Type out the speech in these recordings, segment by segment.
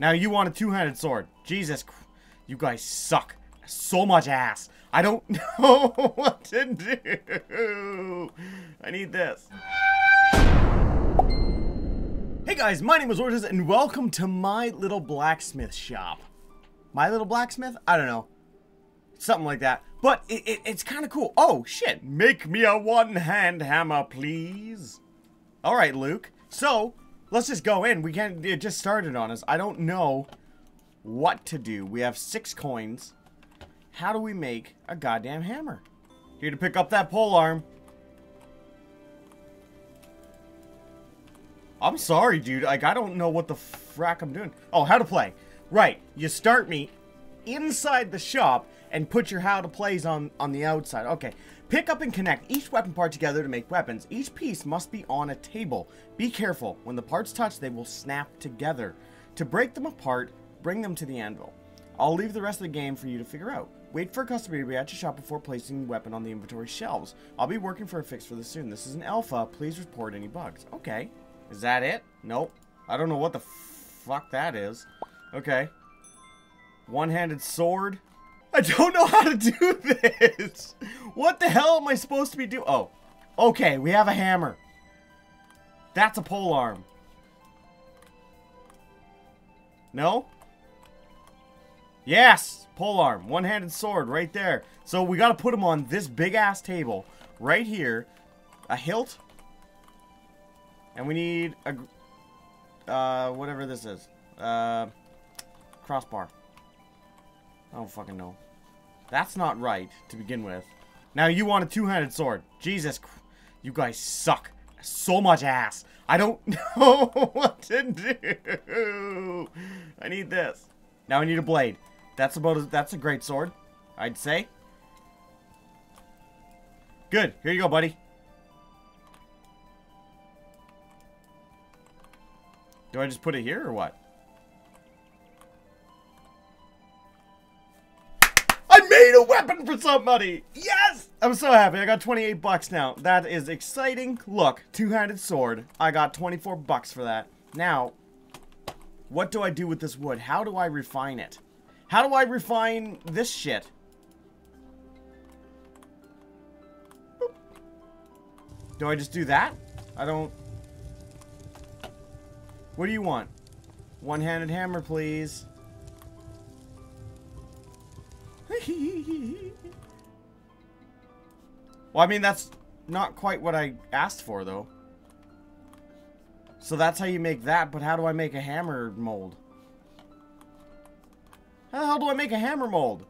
Now you want a two-handed sword. Jesus, you guys suck. So much ass. I don't know what to do. I need this. Hey guys, my name is Oringes and welcome to my little blacksmith shop. My little blacksmith? I don't know. Something like that. But it, it, it's kind of cool. Oh, shit. Make me a one-hand hammer, please. All right, Luke. So, let's just go in. We can't, it just started on us. I don't know what to do. We have six coins. How do we make a goddamn hammer? Here to pick up that pole arm. I'm sorry, dude. Like, I don't know what the frack I'm doing. Oh, how to play. Right. You start me inside the shop and put your how to plays on, on the outside. Okay. Pick up and connect each weapon part together to make weapons. Each piece must be on a table. Be careful. When the parts touch, they will snap together. To break them apart, bring them to the anvil. I'll leave the rest of the game for you to figure out. Wait for a customer to be at your shop before placing the weapon on the inventory shelves. I'll be working for a fix for this soon. This is an alpha. Please report any bugs. Okay. Is that it? Nope. I don't know what the fuck that is. Okay. One-handed sword. I don't know how to do this. What the hell am I supposed to be doing? Oh. Okay, we have a hammer. That's a pole arm. No? Yes! Pole arm. One-handed sword right there. So we gotta put him on this big-ass table right here. A hilt. And we need a... Uh, whatever this is. Uh, crossbar. I don't fucking know. That's not right, to begin with. Now you want a two-handed sword. Jesus, you guys suck. So much ass. I don't know what to do. I need this. Now I need a blade. That's about as, that's a great sword, I'd say. Good. Here you go, buddy. Do I just put it here or what? A weapon for somebody! Yes! I'm so happy. I got 28 bucks now. That is exciting. Look, two-handed sword. I got 24 bucks for that. Now, what do I do with this wood? How do I refine it? How do I refine this shit? Boop. Do I just do that? I don't... What do you want? One-handed hammer, please. well, I mean, that's not quite what I asked for, though. So that's how you make that, but how do I make a hammer mold? How the hell do I make a hammer mold?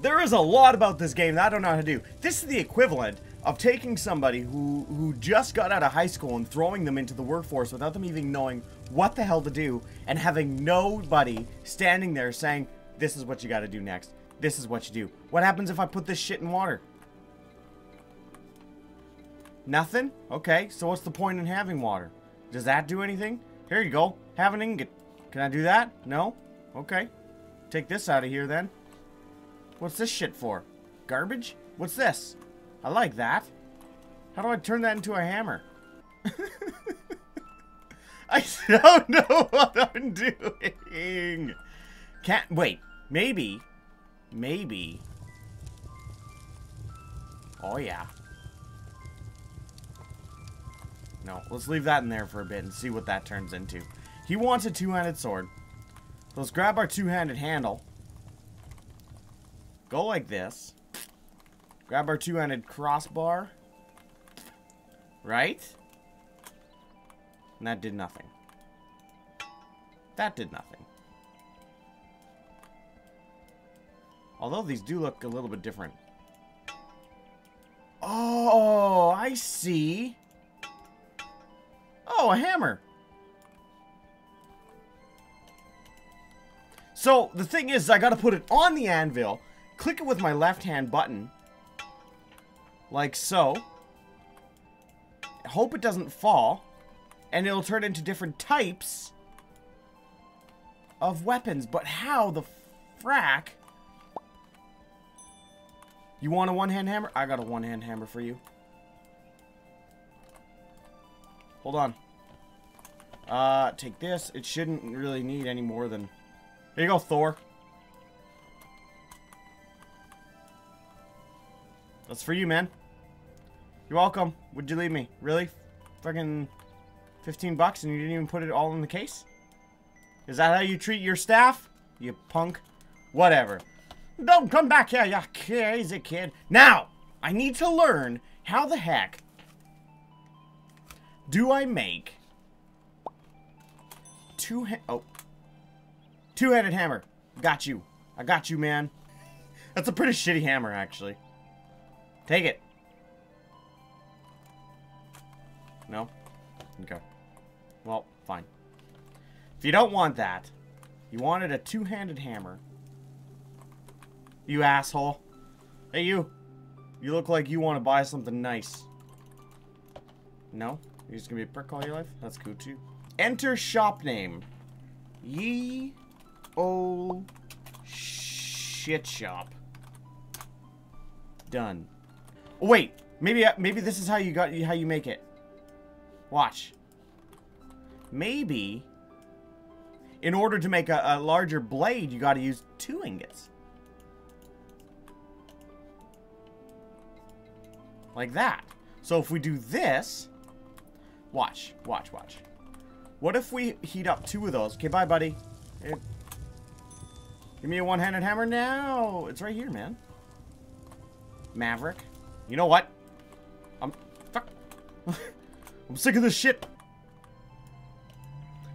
There is a lot about this game that I don't know how to do. This is the equivalent of taking somebody who, who just got out of high school and throwing them into the workforce without them even knowing what the hell to do and having nobody standing there saying, this is what you gotta do next. This is what you do. What happens if I put this shit in water? Nothing? Okay, so what's the point in having water? Does that do anything? Here you go. Have an ingot. Can I do that? No? Okay. Take this out of here then. What's this shit for? Garbage? What's this? I like that. How do I turn that into a hammer? I don't know what I'm doing. Can't wait. Maybe. Maybe. Oh yeah. No, let's leave that in there for a bit and see what that turns into. He wants a two-handed sword. Let's grab our two-handed handle. Go like this. Grab our two-handed crossbar. Right? And that did nothing. That did nothing. Although these do look a little bit different. Oh, I see. Oh, a hammer. So, the thing is, I gotta put it on the anvil, click it with my left-hand button, like so. Hope it doesn't fall, and it'll turn into different types of weapons. But how the frack? You want a one-hand hammer? I got a one-hand hammer for you. Hold on. Uh, take this. It shouldn't really need any more than... There you go, Thor. That's for you, man. You're welcome. Would you leave me? Really? Fucking 15 bucks and you didn't even put it all in the case? Is that how you treat your staff? You punk. Whatever. Don't come back here, you crazy kid. Now, I need to learn how the heck do I make two oh two-handed hammer. Got you. I got you, man. That's a pretty shitty hammer, actually. Take it. No? Okay. Well, fine. If you don't want that, you wanted a two-handed hammer. You asshole. Hey, you. You look like you want to buy something nice. No? You're just gonna be a prick all your life? That's cool, too. Enter shop name. Ye oh shit shop. Done. Wait, maybe uh, maybe this is how you got how you make it. Watch. Maybe in order to make a, a larger blade, you got to use two ingots. Like that. So if we do this, watch, watch, watch. What if we heat up two of those? Okay, bye, buddy. Give me a one-handed hammer now. It's right here, man. Maverick. You know what? I'm... Fuck. I'm sick of this shit.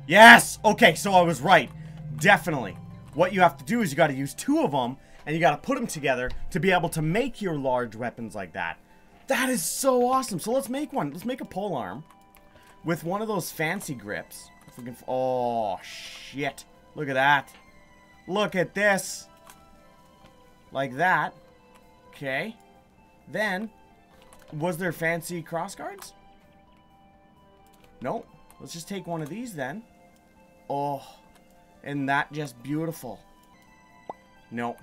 Yes! Okay, so I was right. Definitely. What you have to do is you got to use two of them, and you got to put them together to be able to make your large weapons like that. That is so awesome. So let's make one. Let's make a pole arm with one of those fancy grips. If we can, oh, shit. Look at that. Look at this. Like that. Okay. Then, was there fancy crossguards? No. Let's just take one of these then. Oh, and that just beautiful. No.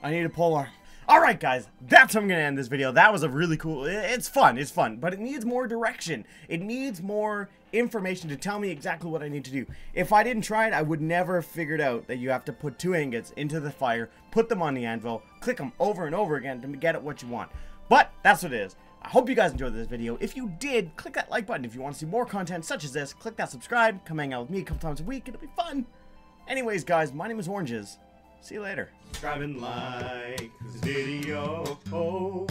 I need a pole arm. Alright guys, that's how I'm going to end this video. That was a really cool, it's fun, it's fun, but it needs more direction. It needs more information to tell me exactly what I need to do. If I didn't try it, I would never have figured out that you have to put two ingots into the fire, put them on the anvil, click them over and over again to get it what you want. But that's what it is. I hope you guys enjoyed this video. If you did, click that like button. If you want to see more content such as this, click that subscribe. Come hang out with me a couple times a week. It'll be fun. Anyways, guys, my name is Oringes. See you later. Subscribe and like this video. Oh,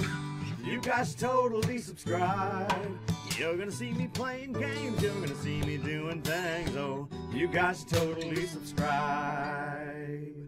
you guys totally subscribe. You're gonna see me playing games. You're gonna see me doing things. Oh, you guys totally subscribe.